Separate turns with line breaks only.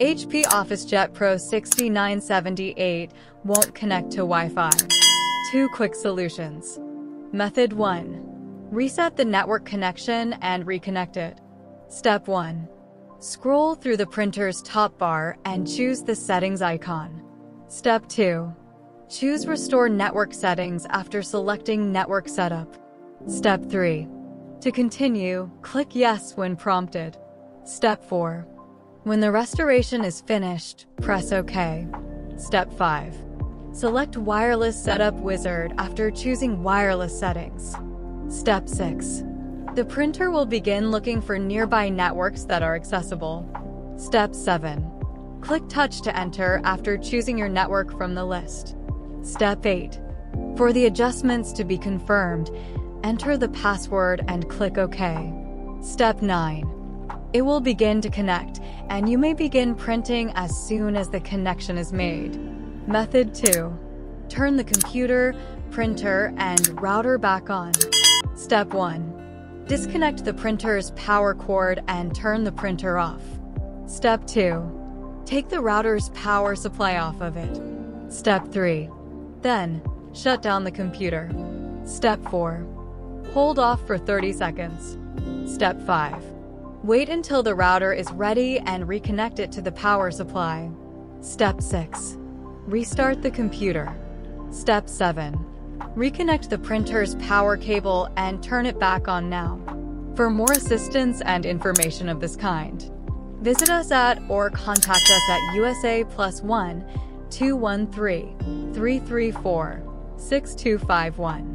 HP OfficeJet Pro 6978 won't connect to Wi-Fi. Two quick solutions. Method 1. Reset the network connection and reconnect it. Step 1. Scroll through the printer's top bar and choose the settings icon. Step 2. Choose Restore Network Settings after selecting Network Setup. Step 3. To continue, click Yes when prompted. Step 4. When the restoration is finished, press OK. Step 5. Select Wireless Setup Wizard after choosing Wireless Settings. Step 6. The printer will begin looking for nearby networks that are accessible. Step 7. Click Touch to enter after choosing your network from the list. Step 8. For the adjustments to be confirmed, enter the password and click OK. Step 9. It will begin to connect, and you may begin printing as soon as the connection is made. Method 2. Turn the computer, printer, and router back on. Step 1. Disconnect the printer's power cord and turn the printer off. Step 2. Take the router's power supply off of it. Step 3. Then, shut down the computer. Step 4. Hold off for 30 seconds. Step 5. Wait until the router is ready and reconnect it to the power supply. Step 6. Restart the computer. Step 7. Reconnect the printer's power cable and turn it back on now. For more assistance and information of this kind, visit us at or contact us at USA plus 1 213 334 6251.